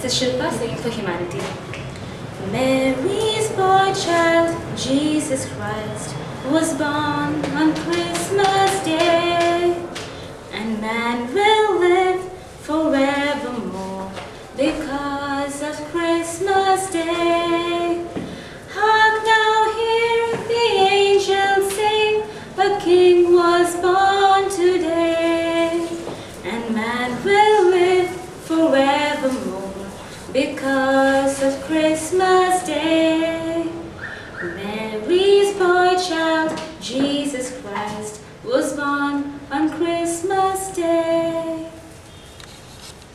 This is Shilpa singing for humanity. Mary's boy child, Jesus Christ, was born on Christmas Day, and man will live forevermore because of Christmas Day. Because of Christmas Day. Mary's boy child, Jesus Christ, was born on Christmas